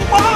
拥。